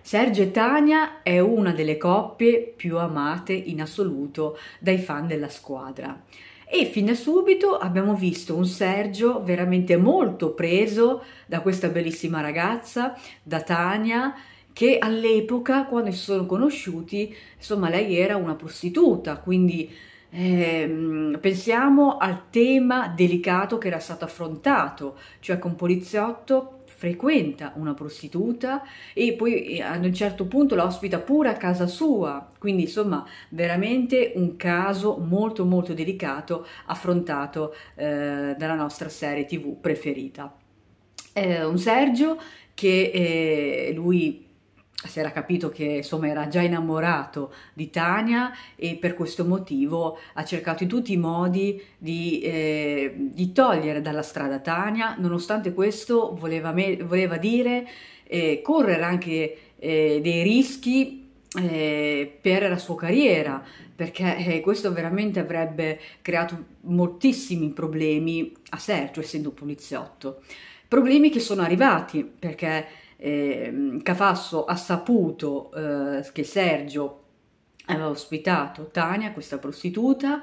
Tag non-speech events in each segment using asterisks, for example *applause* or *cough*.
Sergio e Tania è una delle coppie più amate in assoluto dai fan della squadra. E fin da subito abbiamo visto un Sergio veramente molto preso da questa bellissima ragazza, da Tania, che all'epoca, quando si sono conosciuti, insomma, lei era una prostituta, quindi eh, pensiamo al tema delicato che era stato affrontato, cioè un poliziotto frequenta una prostituta e poi ad un certo punto la ospita pure a casa sua, quindi insomma veramente un caso molto molto delicato affrontato eh, dalla nostra serie tv preferita. Eh, un Sergio che eh, lui si era capito che insomma era già innamorato di Tania e per questo motivo ha cercato in tutti i modi di, eh, di togliere dalla strada Tania, nonostante questo voleva, voleva dire eh, correre anche eh, dei rischi eh, per la sua carriera, perché eh, questo veramente avrebbe creato moltissimi problemi a Sergio, essendo poliziotto. Problemi che sono arrivati perché eh, Cafasso ha saputo eh, che Sergio aveva ospitato Tania, questa prostituta,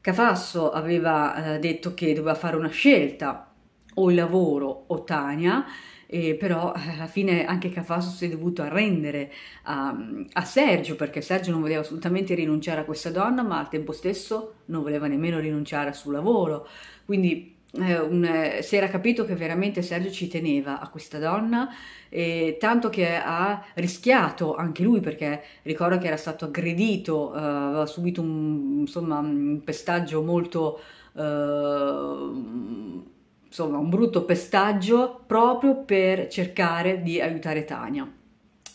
Cafasso aveva eh, detto che doveva fare una scelta, o il lavoro o Tania, eh, però alla fine anche Cafasso si è dovuto arrendere a, a, Sergio perché Sergio non voleva assolutamente rinunciare a questa donna ma al tempo stesso non voleva nemmeno rinunciare al suo lavoro. Quindi eh, un, eh, si era capito che veramente Sergio ci teneva a questa donna, eh, tanto che ha rischiato anche lui perché ricordo che era stato aggredito, eh, aveva subito un, insomma, un pestaggio molto... Eh, insomma, un brutto pestaggio proprio per cercare di aiutare Tania.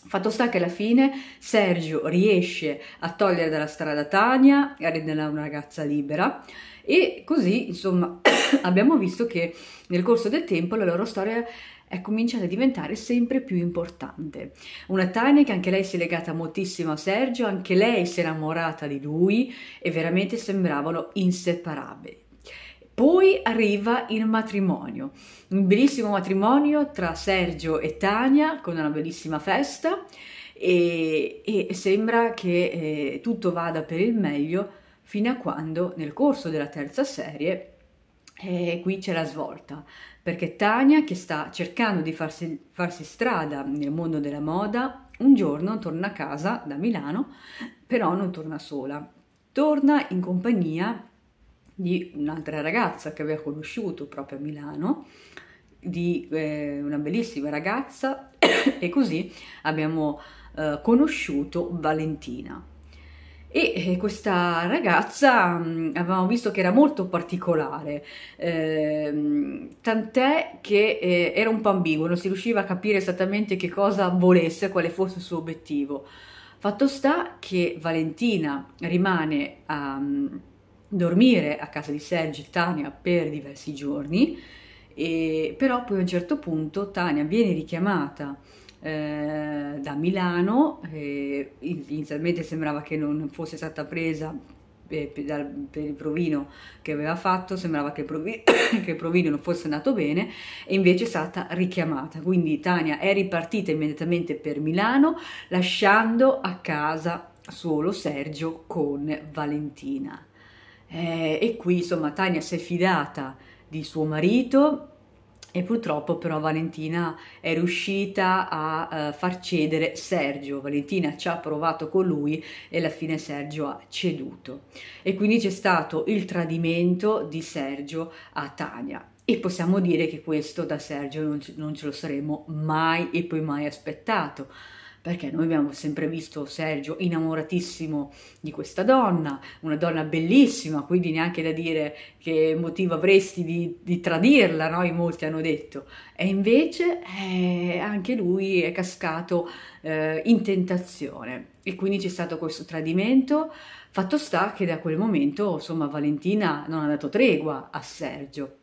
Fatto sta che alla fine Sergio riesce a togliere dalla strada Tania e a renderla una ragazza libera e così, insomma, *coughs* abbiamo visto che nel corso del tempo la loro storia è cominciata a diventare sempre più importante. Una Tania che anche lei si è legata moltissimo a Sergio, anche lei si è innamorata di lui e veramente sembravano inseparabili. Poi arriva il matrimonio, un bellissimo matrimonio tra Sergio e Tania con una bellissima festa e, e sembra che eh, tutto vada per il meglio fino a quando nel corso della terza serie eh, qui c'è la svolta, perché Tania, che sta cercando di farsi, farsi, strada nel mondo della moda, un giorno torna a casa da Milano, però non torna sola, torna in compagnia di un'altra ragazza che aveva conosciuto proprio a Milano, di eh, una bellissima ragazza, *coughs* e così abbiamo eh, conosciuto Valentina e eh, questa ragazza mm, avevamo visto che era molto particolare, eh, tant'è che eh, era un po' ambiguo, non si riusciva a capire esattamente che cosa volesse, quale fosse il suo obiettivo. Fatto sta che Valentina rimane a um, dormire a casa di Sergio e Tania per diversi giorni, e, però poi a un certo punto Tania viene richiamata eh, da Milano, eh, inizialmente sembrava che non fosse stata presa per, per, il provino che aveva fatto, sembrava che il, provino, *coughs* che il provino non fosse andato bene e invece è stata richiamata. Quindi Tania è ripartita immediatamente per Milano lasciando a casa solo Sergio con Valentina. Eh, e qui insomma Tania si è fidata di suo marito e purtroppo però Valentina è riuscita a uh, far cedere Sergio. Valentina ci ha provato con lui e alla fine Sergio ha ceduto. E quindi c'è stato il tradimento di Sergio a Tania. E possiamo dire che questo da Sergio non, non ce lo saremmo mai e poi mai aspettato perché noi abbiamo sempre visto Sergio innamoratissimo di questa donna, una donna bellissima, quindi neanche da dire che motivo avresti di, di tradirla, no? In molti hanno detto. E invece eh, anche lui è cascato eh, in tentazione e quindi c'è stato questo tradimento. Fatto sta che da quel momento, insomma, Valentina non ha dato tregua a Sergio.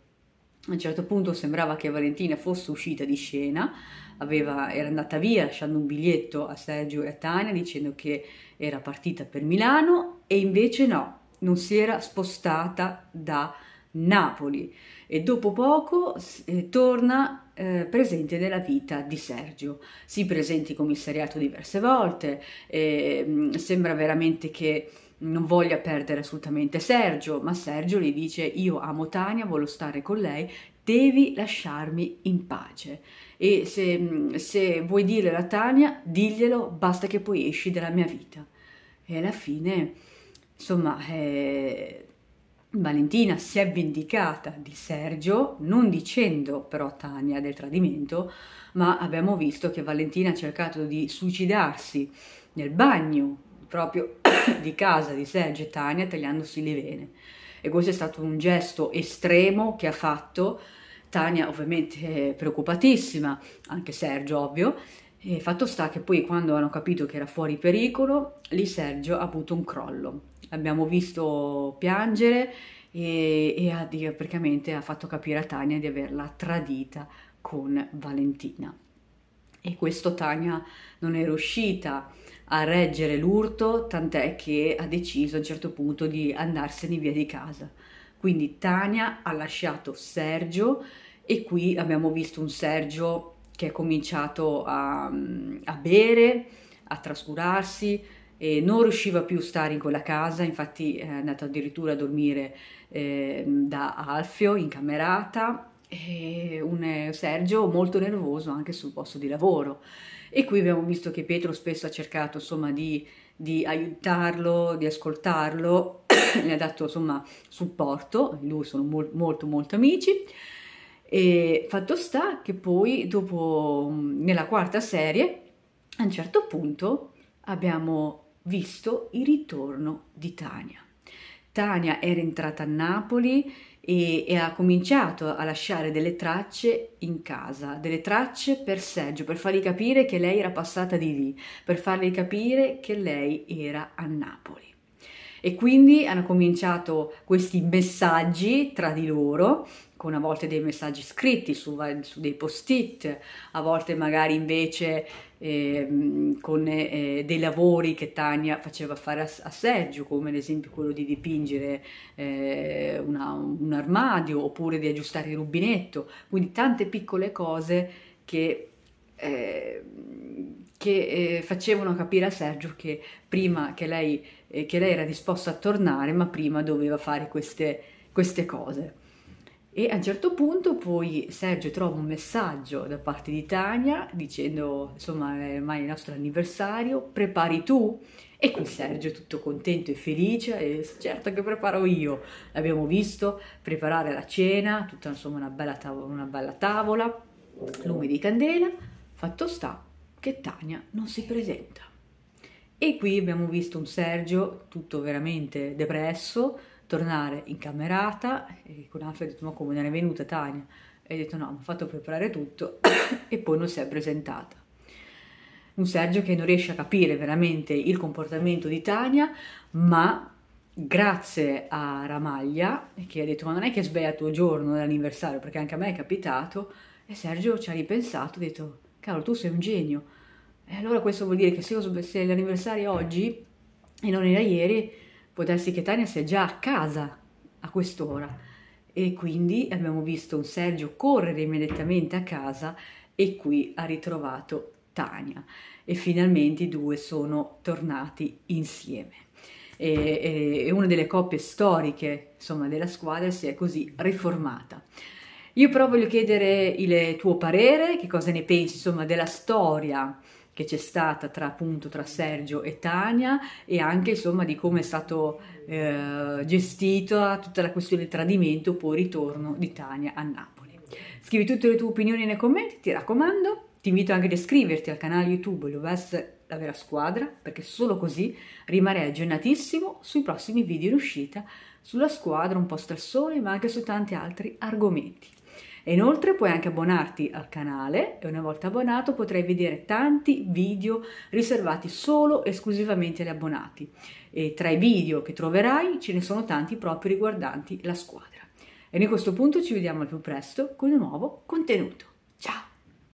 A un certo punto sembrava che Valentina fosse uscita di scena, aveva, era andata via lasciando un biglietto a Sergio e a Tania dicendo che era partita per Milano e invece no, non si era spostata da Napoli e dopo poco eh, torna eh, presente nella vita di Sergio. Si presenti commissariato diverse volte, eh, sembra veramente che non voglia perdere assolutamente Sergio, ma Sergio gli dice io amo Tania, voglio stare con lei, devi lasciarmi in pace e se, se vuoi dire a Tania, diglielo, basta che poi esci dalla mia vita. E alla fine, insomma, eh, Valentina si è vendicata di Sergio, non dicendo però a Tania del tradimento, ma abbiamo visto che Valentina ha cercato di suicidarsi nel bagno proprio *coughs* di casa di Sergio e Tania tagliandosi le vene. E questo è stato un gesto estremo che ha fatto Tania ovviamente preoccupatissima, anche Sergio ovvio, e fatto sta che poi quando hanno capito che era fuori pericolo, lì Sergio ha avuto un crollo. L'abbiamo visto piangere e, e ha, praticamente ha fatto capire a Tania di averla tradita con Valentina. E questo Tania non è riuscita a reggere l'urto, tant'è che ha deciso a un certo punto di andarsene via di casa. Quindi Tania ha lasciato Sergio e qui abbiamo visto un Sergio che ha cominciato a, a bere, a trascurarsi, e non riusciva più a stare in quella casa, infatti è andato addirittura a dormire eh, da Alfio in camerata, e un Sergio molto nervoso anche sul posto di lavoro. E qui abbiamo visto che Pietro spesso ha cercato insomma di, di aiutarlo, di ascoltarlo, *coughs* gli ha dato insomma supporto, lui sono mol, molto molto amici. E fatto sta che poi dopo, nella quarta serie, a un certo punto abbiamo visto il ritorno di Tania. Tania era entrata a Napoli e, e, ha cominciato a lasciare delle tracce in casa, delle tracce per Sergio, per fargli capire che lei era passata di lì, per fargli capire che lei era a Napoli. E quindi hanno cominciato questi messaggi tra di loro, con a volte dei messaggi scritti su, su dei post-it, a volte magari invece eh, con eh, dei lavori che Tania faceva fare a, a, Sergio, come ad esempio quello di dipingere eh, una, un armadio oppure di aggiustare il rubinetto, quindi tante piccole cose che eh, che eh, facevano capire a Sergio che prima che lei, eh, che lei, era disposta a tornare, ma prima doveva fare queste, queste cose. E a un certo punto poi Sergio trova un messaggio da parte di Tania dicendo insomma è ormai il nostro anniversario, prepari tu? E qui Sergio tutto contento e felice e certo che preparo io. L'abbiamo visto preparare la cena, tutta insomma una bella tavola, una bella tavola lume di candela, fatto sta che Tania non si presenta. E qui abbiamo visto un Sergio tutto veramente depresso, tornare in camerata e con Alfio ha detto ma come non è venuta Tania? E ha detto no, mi ha fatto preparare tutto *coughs* e poi non si è presentata. Un Sergio che non riesce a capire veramente il comportamento di Tania, ma grazie a Ramaglia, che ha detto ma non è che sveglia il tuo giorno dell'anniversario, perché anche a me è capitato, e Sergio ci ha ripensato, ha detto cavolo tu sei un genio. E allora questo vuol dire che se, se l'anniversario è oggi e non era ieri, può darsi che Tania sia già a casa a quest'ora. E quindi abbiamo visto un Sergio correre immediatamente a casa e qui ha ritrovato Tania. E finalmente i due sono tornati insieme. E, e una delle coppie storiche insomma, della squadra si è così riformata. Io però voglio chiedere il tuo parere, che cosa ne pensi insomma della storia che c'è stata tra appunto tra Sergio e Tania e anche insomma di come è stato eh, gestita tutta la questione tradimento poi ritorno di Tania a Napoli. Scrivi tutte le tue opinioni nei commenti, ti raccomando. Ti invito anche ad iscriverti al canale YouTube Lovesse la vera squadra perché solo così rimarrai aggiornatissimo sui prossimi video in uscita sulla squadra, un posto al sole ma anche su tanti altri argomenti. E inoltre puoi anche abbonarti al canale e una volta abbonato potrai vedere tanti video riservati solo e esclusivamente agli abbonati. E tra i video che troverai ce ne sono tanti proprio riguardanti la squadra. E noi a questo punto ci vediamo al più presto con un nuovo contenuto. Ciao!